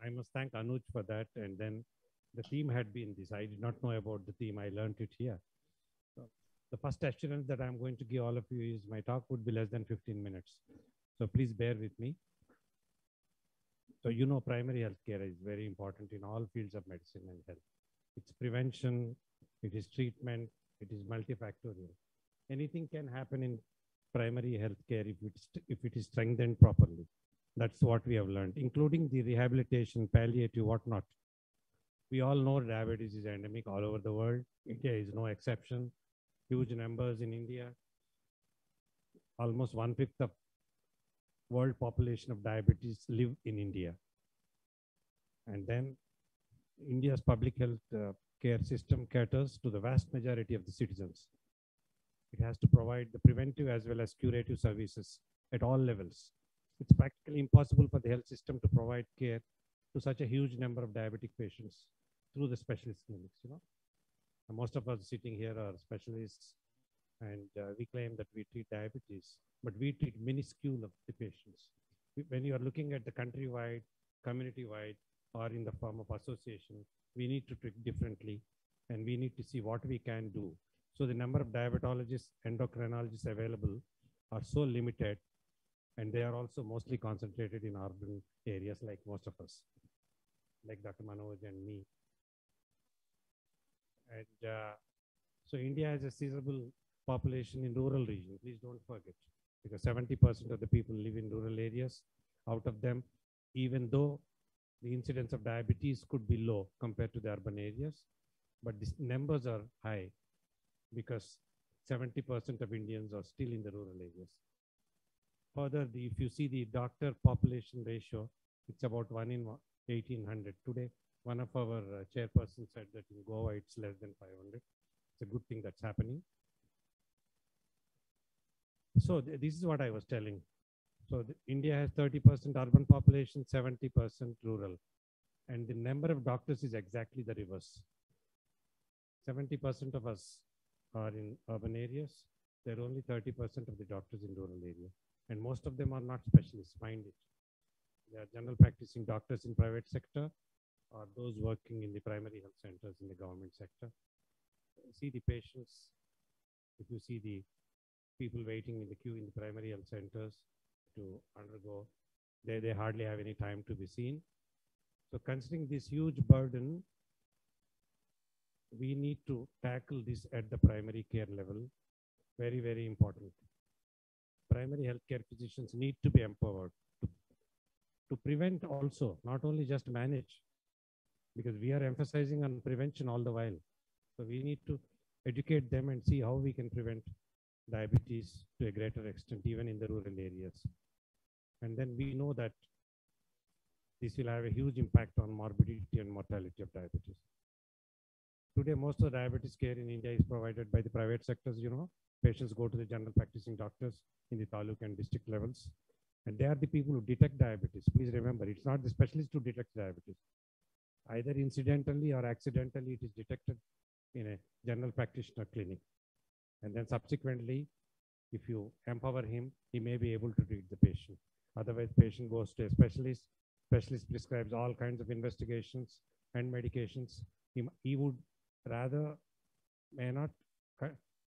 I must thank Anuj for that. And then the theme had been this. I did not know about the theme. I learned it here. So the first assurance that I'm going to give all of you is my talk would be less than 15 minutes. So please bear with me. So you know primary health care is very important in all fields of medicine and health. It's prevention, it is treatment, it is multifactorial. Anything can happen in primary health care if it's if it is strengthened properly. That's what we have learned, including the rehabilitation, palliative, whatnot. We all know diabetes is endemic all over the world. India is no exception. Huge numbers in India. Almost one fifth of world population of diabetes live in India. And then India's public health uh, care system caters to the vast majority of the citizens. It has to provide the preventive as well as curative services at all levels. It's practically impossible for the health system to provide care to such a huge number of diabetic patients through the specialist clinics, you know. And most of us sitting here are specialists and uh, we claim that we treat diabetes, but we treat minuscule of the patients. When you are looking at the countrywide, community-wide, or in the form of association, we need to treat differently and we need to see what we can do. So the number of diabetologists, endocrinologists available are so limited and they are also mostly concentrated in urban areas like most of us, like Dr. Manoj and me. And uh, so India has a sizable population in rural regions. Please don't forget, because 70% of the people live in rural areas. Out of them, even though the incidence of diabetes could be low compared to the urban areas, but these numbers are high because 70% of Indians are still in the rural areas. Further, the, if you see the doctor population ratio, it's about one in 1800. Today, one of our uh, chairpersons said that in Goa, it's less than 500. It's a good thing that's happening. So th this is what I was telling. So India has 30% urban population, 70% rural. And the number of doctors is exactly the reverse. 70% of us are in urban areas. There are only 30% of the doctors in rural area. And most of them are not specialists, mind it. They are general practicing doctors in private sector or those working in the primary health centers in the government sector. See the patients. If you see the people waiting in the queue in the primary health centers to undergo, they, they hardly have any time to be seen. So considering this huge burden, we need to tackle this at the primary care level. Very, very important. Primary healthcare physicians need to be empowered to, to prevent also, not only just manage, because we are emphasizing on prevention all the while. So we need to educate them and see how we can prevent diabetes to a greater extent, even in the rural areas. And then we know that this will have a huge impact on morbidity and mortality of diabetes. Today, most of the diabetes care in India is provided by the private sectors, you know. Patients go to the general practicing doctors in the taluk and district levels. And they are the people who detect diabetes. Please remember, it's not the specialist who detects diabetes. Either incidentally or accidentally, it is detected in a general practitioner clinic. And then subsequently, if you empower him, he may be able to treat the patient. Otherwise, patient goes to a specialist. Specialist prescribes all kinds of investigations and medications. He, he would rather may not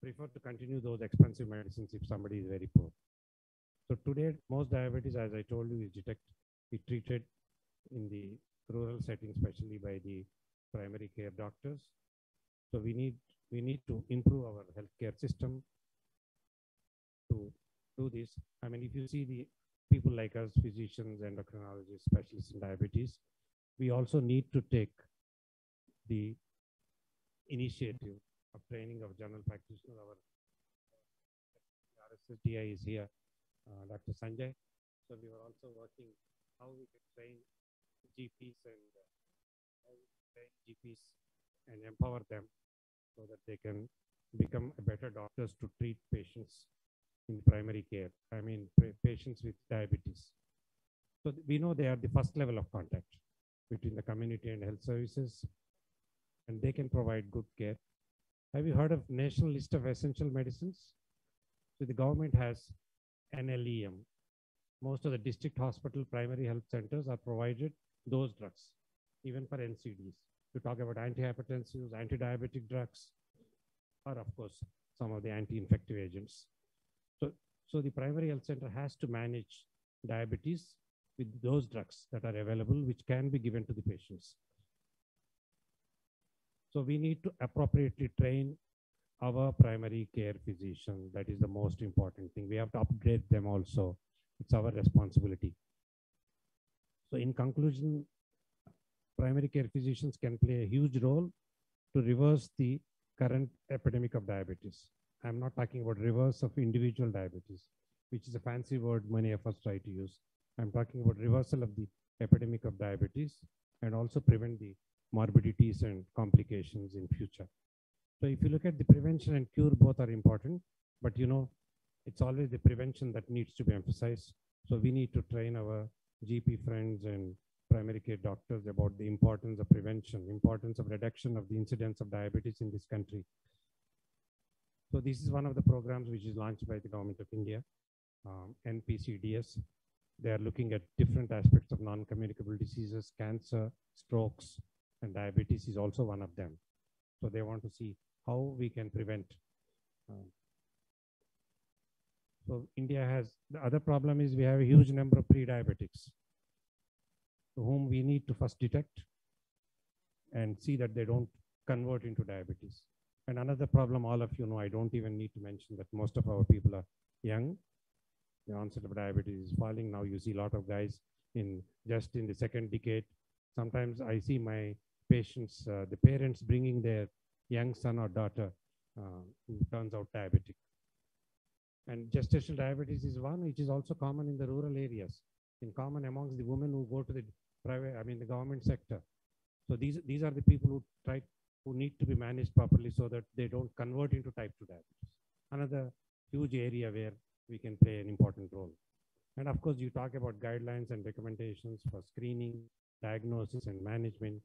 prefer to continue those expensive medicines if somebody is very poor. So today, most diabetes, as I told you, is detected, is treated in the rural setting, especially by the primary care doctors. So we need we need to improve our healthcare system to do this. I mean, if you see the people like us, physicians, endocrinologists, specialists in diabetes, we also need to take the initiative of training of general practitioners. Our RSSDI is here, uh, Dr. Sanjay. So we were also working how we can train GPs and uh, how we can train GPs and empower them so that they can become better doctors to treat patients in primary care. I mean, patients with diabetes. So we know they are the first level of contact between the community and health services, and they can provide good care. Have you heard of National List of Essential Medicines? So the government has NLEM, most of the district hospital primary health centers are provided those drugs, even for NCDs. You talk about antihypertensives, anti-diabetic drugs, or of course, some of the anti-infective agents. So, so the primary health center has to manage diabetes with those drugs that are available, which can be given to the patients. So we need to appropriately train our primary care physician. That is the most important thing. We have to upgrade them also. It's our responsibility. So in conclusion, primary care physicians can play a huge role to reverse the current epidemic of diabetes. I'm not talking about reverse of individual diabetes, which is a fancy word many of us try to use. I'm talking about reversal of the epidemic of diabetes and also prevent the morbidities and complications in future. So if you look at the prevention and cure, both are important, but you know, it's always the prevention that needs to be emphasized. So we need to train our GP friends and primary care doctors about the importance of prevention, importance of reduction of the incidence of diabetes in this country. So this is one of the programs which is launched by the government of India, um, NPCDS. They are looking at different aspects of non-communicable diseases, cancer, strokes, and diabetes is also one of them. So they want to see how we can prevent. Um, so India has, the other problem is we have a huge number of pre-diabetics whom we need to first detect and see that they don't convert into diabetes. And another problem, all of you know, I don't even need to mention that most of our people are young. The onset of diabetes is falling. Now you see a lot of guys in just in the second decade. Sometimes I see my patients, uh, the parents bringing their young son or daughter uh, who turns out diabetic. And gestational diabetes is one which is also common in the rural areas, in common amongst the women who go to the private, I mean the government sector. So these, these are the people who try, who need to be managed properly so that they don't convert into type 2 diabetes. Another huge area where we can play an important role. And of course, you talk about guidelines and recommendations for screening, diagnosis, and management.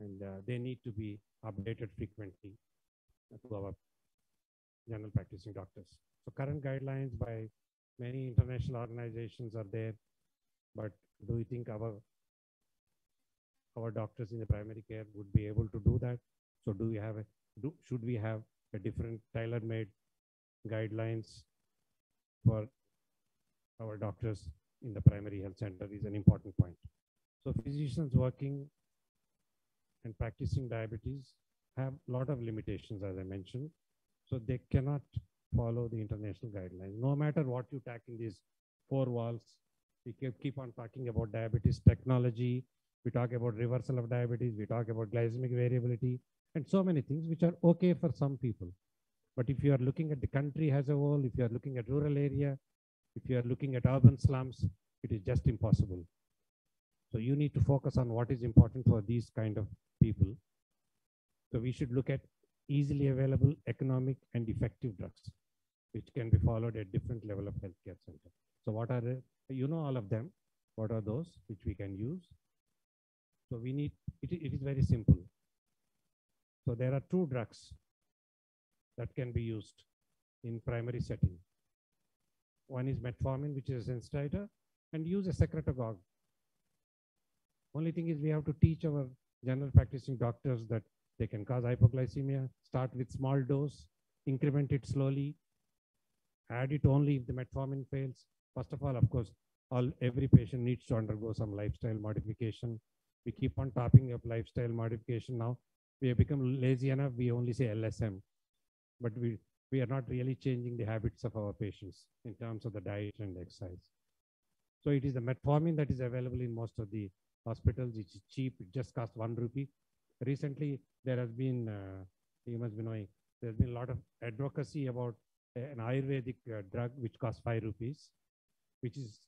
And uh, they need to be updated frequently to our general practicing doctors. So current guidelines by many international organizations are there, but do you think our our doctors in the primary care would be able to do that? So do we have a do should we have a different tailor-made guidelines for our doctors in the primary health center is an important point. So physicians working and practicing diabetes have a lot of limitations, as I mentioned. So they cannot follow the international guidelines. No matter what you tack in these four walls, we keep, on talking about diabetes technology, we talk about reversal of diabetes, we talk about glycemic variability, and so many things which are okay for some people. But if you are looking at the country as a whole, if you are looking at rural area, if you are looking at urban slums, it is just impossible. So you need to focus on what is important for these kind of people. So we should look at easily available, economic, and effective drugs, which can be followed at different level of healthcare center. So what are the, you know all of them, what are those which we can use? So we need, it, it is very simple. So there are two drugs that can be used in primary setting. One is metformin, which is a sensitizer, and use a secretagogue. Only thing is we have to teach our general practicing doctors that they can cause hypoglycemia, start with small dose, increment it slowly, add it only if the metformin fails. First of all, of course, all every patient needs to undergo some lifestyle modification. We keep on topping up lifestyle modification now. We have become lazy enough, we only say LSM, but we, we are not really changing the habits of our patients in terms of the diet and exercise. So it is the metformin that is available in most of the hospitals. It's cheap, it just costs one rupee. Recently, there has been, uh, you must be knowing, there's been a lot of advocacy about an Ayurvedic uh, drug which costs five rupees, which is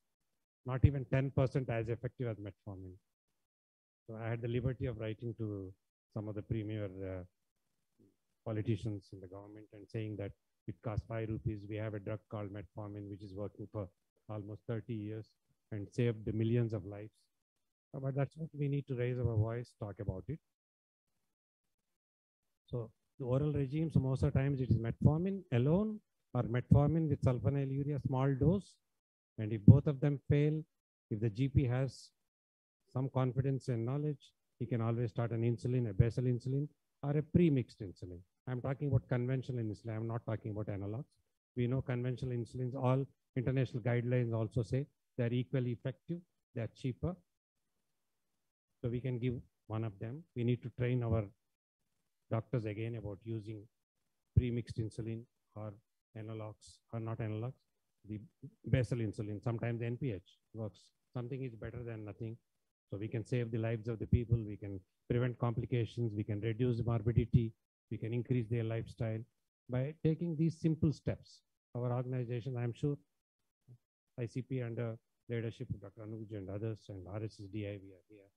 not even 10% as effective as metformin. So I had the liberty of writing to some of the premier uh, politicians in the government and saying that it costs five rupees. We have a drug called metformin, which is working for almost 30 years and saved the millions of lives. Uh, but that's what we need to raise our voice, talk about it. So the oral regime, so most of the times it is metformin alone or metformin with sulfonylurea, small dose, And if both of them fail, if the GP has some confidence and knowledge, he can always start an insulin, a basal insulin, or a pre-mixed insulin. I'm talking about conventional insulin. I'm not talking about analogs. We know conventional insulins, all international guidelines also say they're equally effective, they're cheaper. So we can give one of them. We need to train our doctors again about using pre-mixed insulin or analogs or not analogs, the basal insulin, sometimes NPH works. Something is better than nothing. So we can save the lives of the people, we can prevent complications, we can reduce morbidity, we can increase their lifestyle by taking these simple steps. Our organization, I'm sure, ICP under leadership of Dr. Anuj and others and RSSDI, we are here.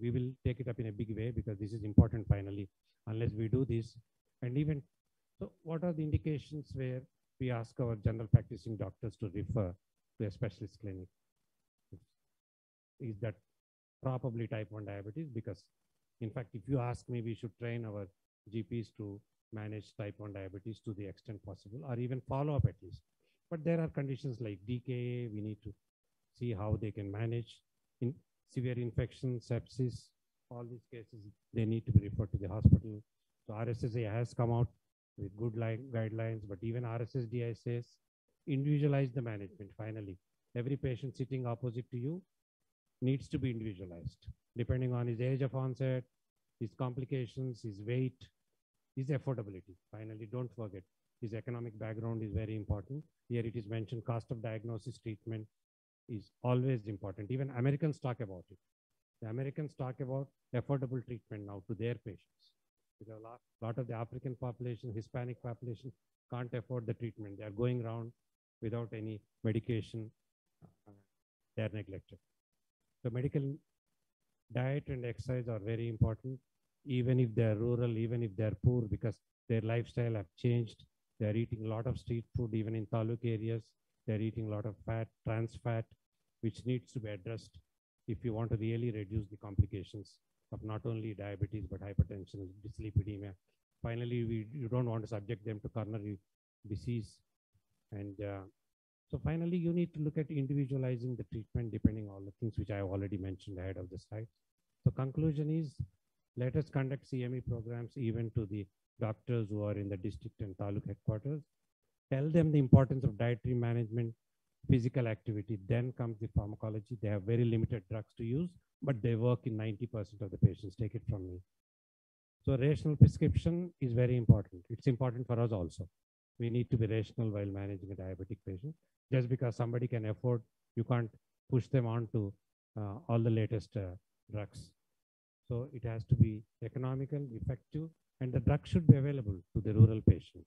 We will take it up in a big way because this is important finally, unless we do this. And even, so what are the indications where we ask our general practicing doctors to refer to a specialist clinic? Is that probably type 1 diabetes? Because in fact, if you ask me, we should train our GPs to manage type 1 diabetes to the extent possible, or even follow up at least. But there are conditions like DKA, we need to see how they can manage in severe infection, sepsis, all these cases, they need to be referred to the hospital. So RSSI has come out with good guidelines, but even RSSDI says individualize the management finally. Every patient sitting opposite to you needs to be individualized depending on his age of onset, his complications, his weight, his affordability. Finally, don't forget his economic background is very important. Here it is mentioned cost of diagnosis treatment is always important. Even Americans talk about it. The Americans talk about affordable treatment now to their patients. Because a lot, lot of the African population, Hispanic population can't afford the treatment. They are going around without any medication. They are neglected. So medical diet and exercise are very important, even if they're rural, even if they're poor, because their lifestyle have changed. They're eating a lot of street food, even in taluk areas. They're eating a lot of fat, trans fat, which needs to be addressed if you want to really reduce the complications of not only diabetes, but hypertension, dyslipidemia. Finally, we you don't want to subject them to coronary disease. And uh, so finally, you need to look at individualizing the treatment depending on the things which I have already mentioned ahead of the slide. So conclusion is, let us conduct CME programs even to the doctors who are in the district and taluk headquarters. Tell them the importance of dietary management, physical activity. Then comes the pharmacology. They have very limited drugs to use, but they work in 90% of the patients. Take it from me. So rational prescription is very important. It's important for us also. We need to be rational while managing a diabetic patient. Just because somebody can afford, you can't push them on to uh, all the latest uh, drugs. So it has to be economical, effective, and the drug should be available to the rural patient.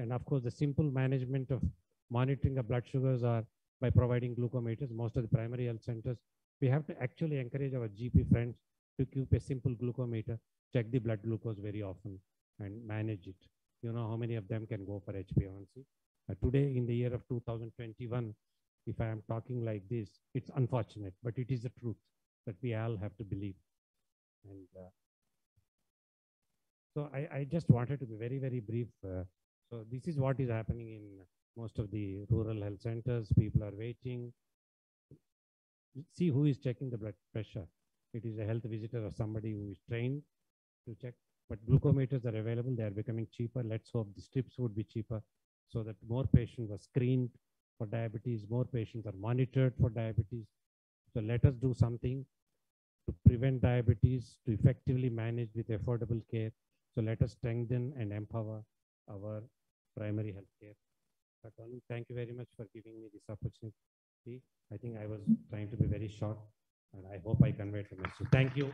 And of course, the simple management of monitoring the blood sugars are by providing glucometers. Most of the primary health centers, we have to actually encourage our GP friends to keep a simple glucometer, check the blood glucose very often and manage it. You know how many of them can go for HbA1c. Uh, today, in the year of 2021, if I am talking like this, it's unfortunate, but it is the truth that we all have to believe. And uh, so I, I, just wanted to be very, very brief. Uh, so this is what is happening in most of the rural health centers. People are waiting. See who is checking the blood pressure. It is a health visitor or somebody who is trained to check. But glucometers are available. They are becoming cheaper. Let's hope the strips would be cheaper so that more patients are screened for diabetes, more patients are monitored for diabetes. So let us do something to prevent diabetes, to effectively manage with affordable care. So let us strengthen and empower our primary health care. Um, thank you very much for giving me this opportunity. I think I was trying to be very short and I hope I conveyed the message. Thank you.